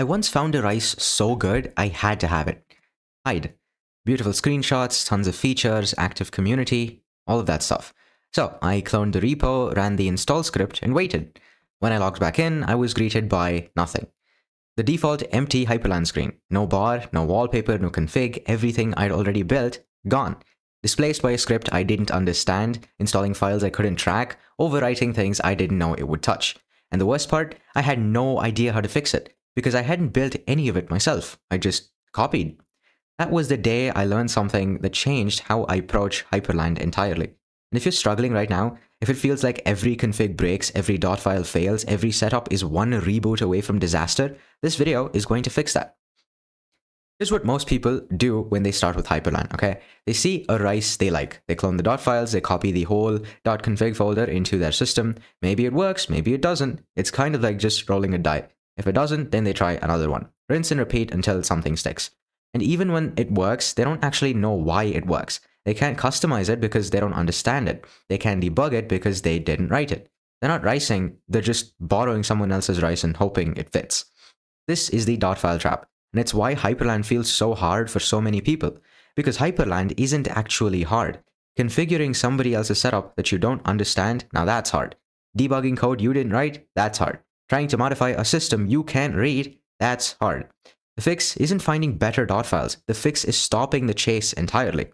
I once found a rice so good, I had to have it. Hide. Beautiful screenshots, tons of features, active community, all of that stuff. So I cloned the repo, ran the install script, and waited. When I logged back in, I was greeted by nothing. The default empty Hyprland screen. No bar, no wallpaper, no config, everything I'd already built, gone. Displaced by a script I didn't understand, installing files I couldn't track, overwriting things I didn't know it would touch. And the worst part, I had no idea how to fix it, because I hadn't built any of it myself. I just copied. That was the day I learned something that changed how I approach Hyprland entirely. And if you're struggling right now, if it feels like every config breaks, every dot file fails, every setup is one reboot away from disaster, this video is going to fix that. Here's what most people do when they start with Hyprland, okay? They see a rice they like. They clone the dot files, they copy the whole dot .config folder into their system. Maybe it works, maybe it doesn't. It's kind of like just rolling a die. If it doesn't, then they try another one. Rinse and repeat until something sticks. And even when it works, they don't actually know why it works. They can't customize it because they don't understand it. They can't debug it because they didn't write it. They're not ricing, they're just borrowing someone else's rice and hoping it fits. This is the dot file trap. And it's why Hyprland feels so hard for so many people. Because Hyprland isn't actually hard. Configuring somebody else's setup that you don't understand, now that's hard. Debugging code you didn't write, that's hard. Trying to modify a system you can't read, that's hard. The fix isn't finding better dot files, the fix is stopping the chase entirely.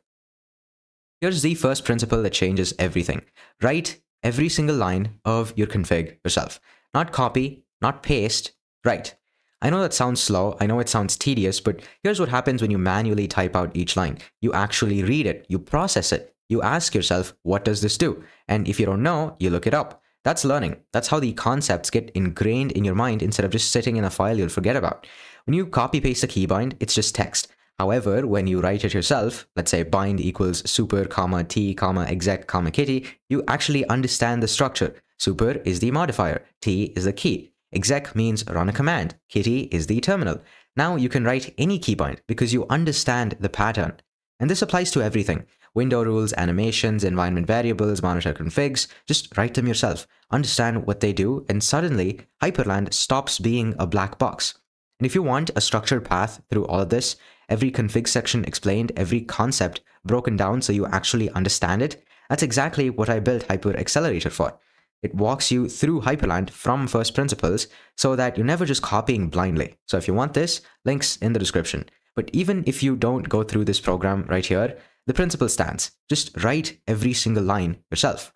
Here's the first principle that changes everything. Write every single line of your config yourself. Not copy, not paste, write. I know that sounds slow, I know it sounds tedious, but here's what happens when you manually type out each line. You actually read it, you process it, you ask yourself, what does this do? And if you don't know, you look it up. That's learning. That's how the concepts get ingrained in your mind instead of just sitting in a file you'll forget about. When you copy paste a keybind, it's just text. However, when you write it yourself, let's say bind equals super, comma, t, comma, exec, comma, kitty, you actually understand the structure. Super is the modifier, t is the key. Exec means run a command. Kitty is the terminal. Now you can write any keybind because you understand the pattern. And this applies to everything. Window rules, animations, environment variables, monitor configs, just write them yourself. Understand what they do and suddenly Hyprland stops being a black box. And if you want a structured path through all of this, every config section explained, every concept broken down so you actually understand it, that's exactly what I built Hypr Accelerator for. It walks you through Hyprland from first principles so that you're never just copying blindly. So if you want this, links in the description. But even if you don't go through this program right here, the principle stands. Just write every single line yourself.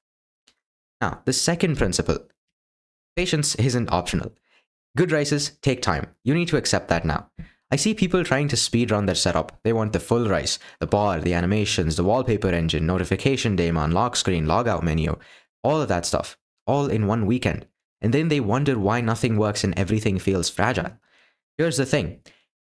Now, the second principle. Patience isn't optional. Good rices take time. You need to accept that now. I see people trying to speed run their setup. They want the full rice, the bar, the animations, the wallpaper engine, notification daemon, lock screen, logout menu, all of that stuff all in one weekend. And then they wonder why nothing works and everything feels fragile. Here's the thing.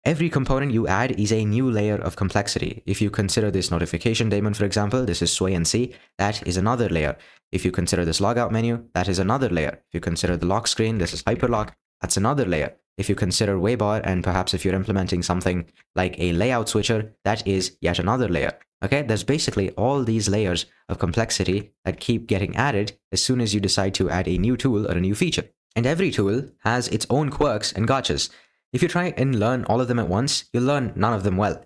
Every component you add is a new layer of complexity. If you consider this notification daemon, for example, this is SwayNC, that is another layer. If you consider this logout menu, that is another layer. If you consider the lock screen, this is hyprlock, that's another layer. If you consider waybar, and perhaps if you're implementing something like a layout switcher, that is yet another layer. Okay, there's basically all these layers of complexity that keep getting added as soon as you decide to add a new tool or a new feature. And every tool has its own quirks and gotchas. If you try and learn all of them at once, you'll learn none of them well.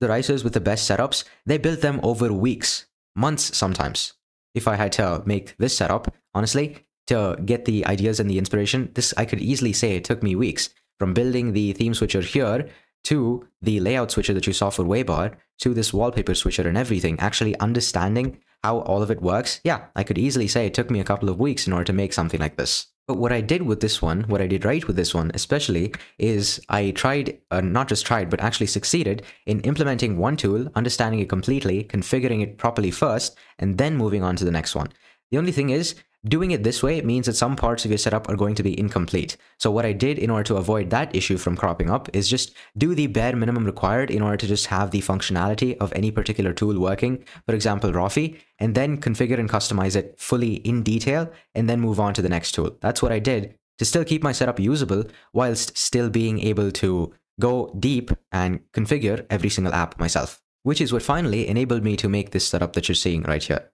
The writers with the best setups, they build them over weeks, months sometimes. If I had to make this setup, honestly, to get the ideas and the inspiration, this I could easily say it took me weeks. From building the theme switcher here to the layout switcher that you saw for Waybar, to this wallpaper switcher and everything, actually understanding how all of it works, yeah, I could easily say it took me a couple of weeks in order to make something like this. But what I did with this one, what I did right with this one especially, is I tried, uh, not just tried, but actually succeeded in implementing one tool, understanding it completely, configuring it properly first, and then moving on to the next one. The only thing is, Doing it this way means that some parts of your setup are going to be incomplete. So what I did in order to avoid that issue from cropping up is just do the bare minimum required in order to just have the functionality of any particular tool working, for example, Rofi, and then configure and customize it fully in detail and then move on to the next tool. That's what I did to still keep my setup usable whilst still being able to go deep and configure every single app myself, which is what finally enabled me to make this setup that you're seeing right here.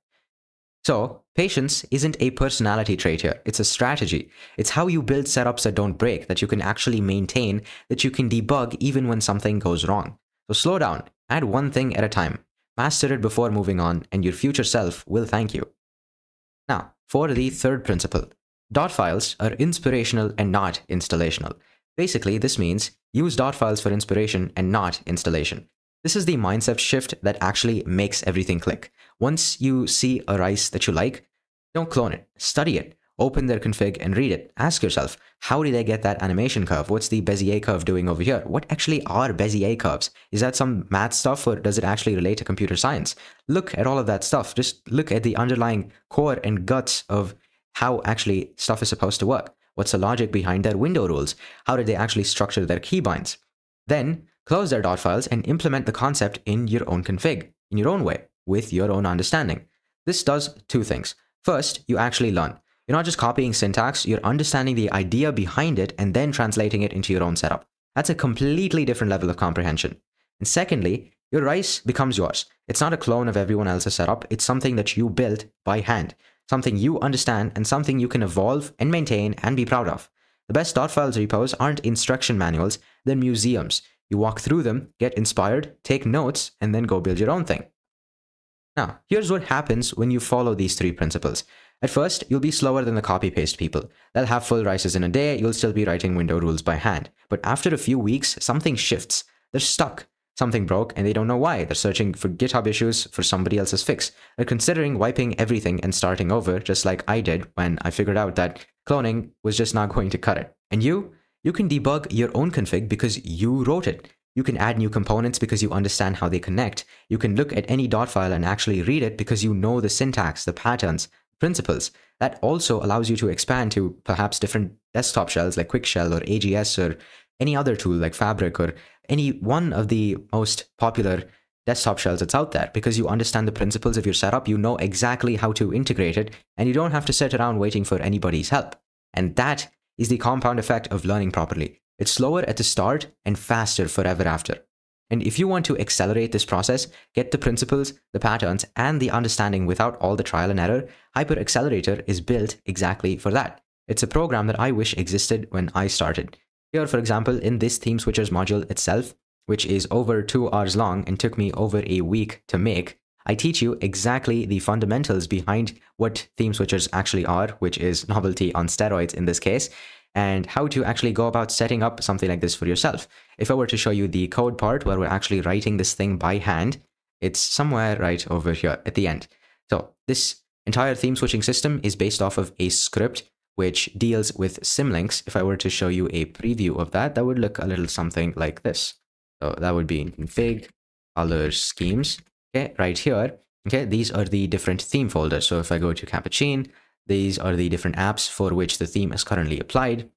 So, patience isn't a personality trait here, it's a strategy. It's how you build setups that don't break, that you can actually maintain, that you can debug even when something goes wrong. So, slow down, add one thing at a time, master it before moving on, and your future self will thank you. Now, for the third principle dot files are inspirational and not installational. Basically, this means use dot files for inspiration and not installation. This is the mindset shift that actually makes everything click. Once you see a rice that you like, don't clone it, study it, open their config and read it. Ask yourself, how did they get that animation curve? What's the Bezier curve doing over here? What actually are Bezier curves? Is that some math stuff or does it actually relate to computer science? Look at all of that stuff. Just look at the underlying core and guts of how actually stuff is supposed to work. What's the logic behind their window rules? How did they actually structure their keybinds? Then close their dot files and implement the concept in your own config, in your own way, with your own understanding. This does two things. First, you actually learn. You're not just copying syntax, you're understanding the idea behind it and then translating it into your own setup. That's a completely different level of comprehension. And secondly, your rice becomes yours. It's not a clone of everyone else's setup, it's something that you built by hand, something you understand and something you can evolve and maintain and be proud of. The best .files repos aren't instruction manuals, they're museums. You walk through them, get inspired, take notes, and then go build your own thing. Now, here's what happens when you follow these three principles. At first, you'll be slower than the copy-paste people. They'll have full rises in a day, you'll still be writing window rules by hand. But after a few weeks, something shifts. They're stuck. Something broke and they don't know why. They're searching for GitHub issues for somebody else's fix. They're considering wiping everything and starting over, just like I did when I figured out that cloning was just not going to cut it. And you? You can debug your own config because you wrote it. You can add new components because you understand how they connect. You can look at any dot file and actually read it because you know the syntax, the patterns, principles. That also allows you to expand to perhaps different desktop shells like QuickShell or AGS or any other tool like Fabric or any one of the most popular desktop shells that's out there because you understand the principles of your setup, you know exactly how to integrate it, and you don't have to sit around waiting for anybody's help. And that is the compound effect of learning properly. It's slower at the start and faster forever after. And if you want to accelerate this process, get the principles, the patterns, and the understanding without all the trial and error, Hypr Accelerator is built exactly for that. It's a program that I wish existed when I started. Here, for example, in this theme switchers module itself, which is over two hours long and took me over a week to make, I teach you exactly the fundamentals behind what theme switchers actually are, which is novelty on steroids in this case, and how to actually go about setting up something like this for yourself. If I were to show you the code part where we're actually writing this thing by hand, it's somewhere right over here at the end. So this entire theme switching system is based off of a script which deals with symlinks. If I were to show you a preview of that, that would look a little something like this. So that would be in config, color schemes, okay, right here. Okay, these are the different theme folders. So if I go to Catppuccin, these are the different apps for which the theme is currently applied.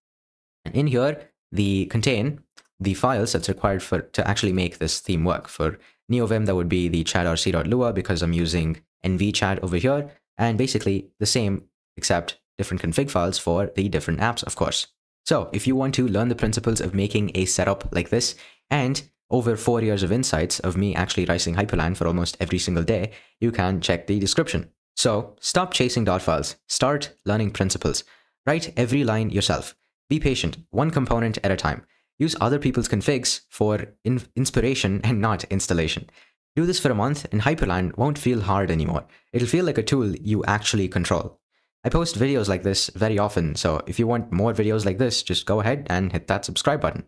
And in here, the contain the files that's required for to actually make this theme work. For NeoVim, that would be the chadrc.lua because I'm using NvChad over here. And basically the same, except different config files for the different apps, of course. So if you want to learn the principles of making a setup like this and over four years of insights of me actually ricing Hyprland for almost every single day, you can check the description. So stop chasing dot files, start learning principles. Write every line yourself. Be patient, one component at a time. Use other people's configs for in inspiration and not installation. Do this for a month and Hyprland won't feel hard anymore. It'll feel like a tool you actually control. I post videos like this very often, so if you want more videos like this, just go ahead and hit that subscribe button.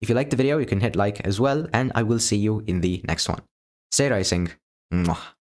If you like the video, you can hit like as well, and I will see you in the next one. Stay rising. Mwah.